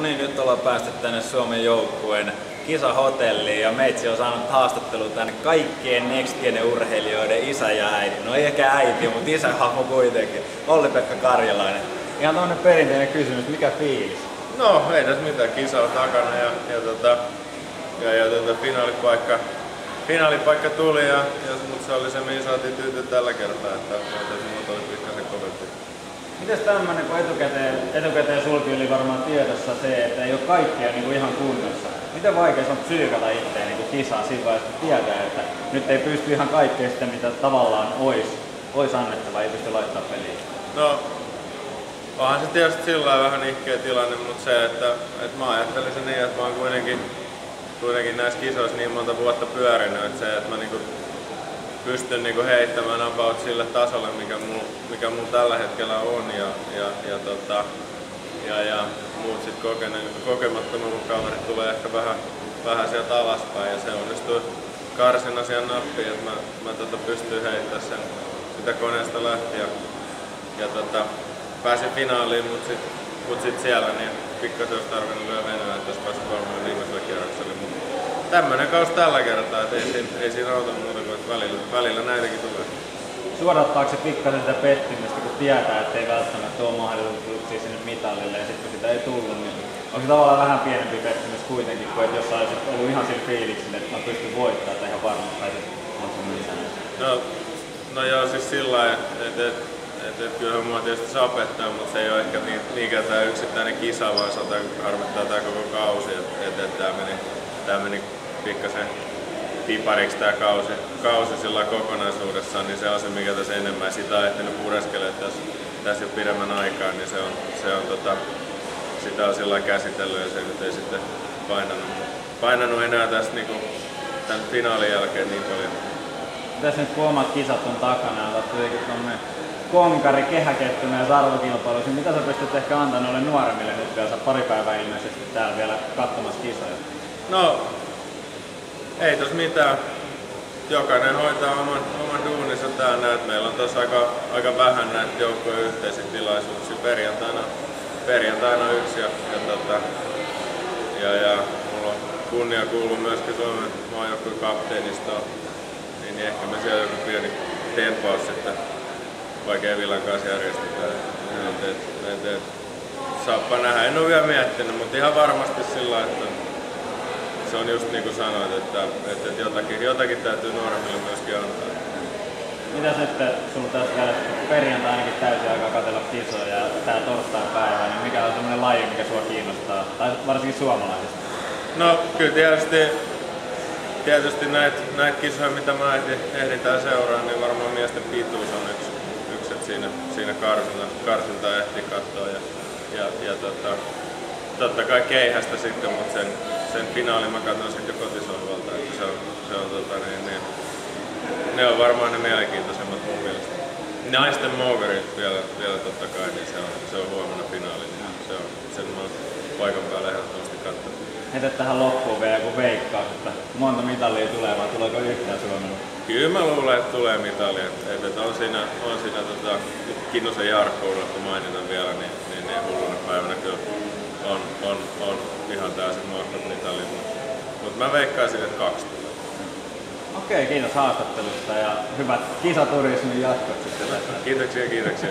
Niin, nyt ollaan päästy tänne Suomen joukkueen kisahotelliin ja meitsi on saanut haastattelu tänne kaikkien Next urheilijoiden isä ja äiti. No ei ehkä äiti, mutta isä hahmo kuitenkin. Olli-Pekka Karjalainen. Ihan tämmönen perinteinen kysymys, mikä fiilis? No ei tässä mitään, kisa on takana ja, ja, tota, ja, ja tota, finaalipaikka, finaalipaikka tuli ja, ja mutta se oli se, mihin saatiin tyytyä tällä kertaa, että, että muut oli pikkasen kovempi. Mites tämmönen, kun etukäteen, etukäteen sulki oli varmaan tiedossa se, että ei ole kaikkea niin kuin ihan kunnossa. Miten vaikea on psyykata itseä niin kisaa siinä vaiheessa, kun tietää, että nyt ei pysty ihan kaikkea sitä, mitä tavallaan olisi, olisi annettava, ei pysty laittamaan peliin? No, onhan se tietysti sillä vähän ihkeä tilanne, mutta se, että, että mä ajattelin sen niin, että mä oon kuitenkin, kuitenkin näissä kisoissa niin monta vuotta pyörinyt, että se, että mä niinku pystyn niinku heittämään about sille tasolle, mikä mulla, mikä mulla tällä hetkellä on ja, ja, ja, tota, ja, ja muut sit kokemattomammat kaverit tulee ehkä vähän, vähän sieltä alaspäin ja se onnistuu karsin asian nappiin, että mä, mä tota pystyn heittämään sen sitä koneesta lähti ja, ja tota, pääsin finaaliin, mutta sitten mut sit siellä niin pikkasen olisi tarvinnut lyö venyä, että olisi päässyt kolmelle viimeiselle kierrokselle. Mutta tämmönen kausi tällä kertaa, että ei, siinä, ei siinä auta muuta kuin, että välillä, välillä näitäkin tulee. Suodattaako se pikkasen sitä pettymystä, kun tietää, että ei välttämättä ole mahdollisuuksia sinne mitalille ja sitten kun sitä ei tullut, niin onko se tavallaan vähän pienempi pettymys kuitenkin, kuin että jos olisit ollut ihan sillä fiiliksillä, että mä pystyn voittamaan, että ihan varmasti tai on se mitään. No, no joo, siis sillä lailla, että et, et, et, kyllähän mua tietysti sapettaa, mutta se ei ole ehkä niin, niinkään tämä yksittäinen kisa, vaan se harmittaa tämä koko kausi, että et, et, tämä meni, tää meni pikkasen pipariksi tämä kausi, kausi sillä kokonaisuudessaan, niin se on se, mikä tässä enemmän sitä on ehtinyt pureskelemaan tässä, tässä jo pidemmän aikaa, niin se on, se on tota, sitä on sillä käsitellyt ja se nyt ei sitten painanut, painanut enää tässä niinku, tämän finaalin jälkeen niin paljon. Tässä nyt kun omat kisat on takana, ja kuitenkin tuonne konkari, kehäkettu näissä arvokilpailuissa, mitä sä pystyt ehkä antaa noille nuoremmille nyt vielä, pari päivää ilmeisesti täällä vielä katsomassa kisoja? No, ei tos mitään. Jokainen hoitaa oman, oman duuninsa täällä. Näet, meillä on tossa aika, aika vähän näitä joukkojen yhteisiä tilaisuuksia. Perjantaina, perjantaina yksi ja, ja, tota, ja, ja mulla on kunnia kuuluu myöskin Suomen maajoukkojen kapteenistoon. Niin, niin ehkä me siellä joku pieni tempaus sitten vaikea Vilan kanssa järjestetään. Et, et, et, et, saappa nähdä. En ole vielä miettinyt, mutta ihan varmasti sillä että se on just niin kuin sanoit, että, että, jotakin, jotakin täytyy nuoremmille myöskin antaa. Mitä sitten sulla tässä vielä perjantai ainakin täysin aikaa katsella kisoja ja tää torstai päivä, niin mikä on semmoinen laji, mikä sua kiinnostaa, tai varsinkin suomalaisista? No kyllä tietysti, tietysti näitä näit kisoja, mitä mä ehdin, ehditään seuraan, niin varmaan miesten pituus on yksi, yksi että siinä, siinä karsinta, karsinta ehti katsoa. Ja, ja, ja tota, totta kai keihästä sitten, mutta sen, sen finaalin mä katson sitten kotisohvalta, että se on, se on tota, niin, niin, ne on varmaan ne mielenkiintoisemmat mun mielestä. Naisten moverit vielä, vielä totta kai, niin se on, se on huomenna finaali, niin se on, sen mä oon paikan päällä ehdottomasti katsonut. Heitä tähän loppuun vielä joku veikkaus, että monta mitalia tulee vai tuleeko yhtään Suomella? Kyllä mä luulen, että tulee mitali. Että, että on siinä, on siinä tota, Kinnusen Jarkko mainita vielä, niin, niin, niin hulluna päivänä kyllä on, on, on ihan täysin mahtava mitali. Mutta mä veikkaisin, että kaksi tulee. Okei, kiitos haastattelusta ja hyvät kisaturismin jatkot sitten Kiitoksia, kiitoksia.